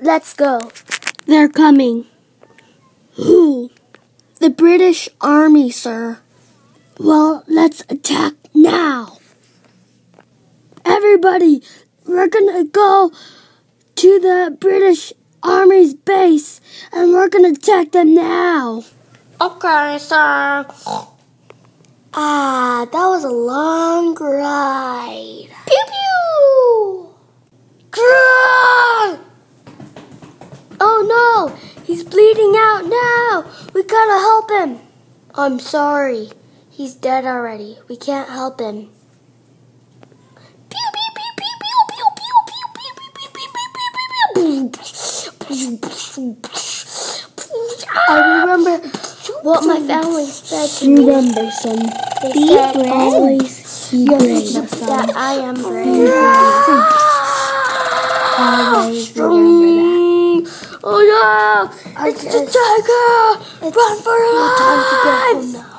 Let's go. They're coming. Who? The British Army, sir. Well, let's attack now. Everybody, we're gonna go to the British Army's base and we're gonna attack them now. Okay, sir. Ah, that was a long ride. Pew pew! Oh no! He's bleeding out now! We gotta help him! I'm sorry. He's dead already. We can't help him. I remember what my family said to me. Remember, son. They Be said brave. always be brave, son. That I am brave. Always remember. It's okay. the tiger! It's Run for your life! time to go home now.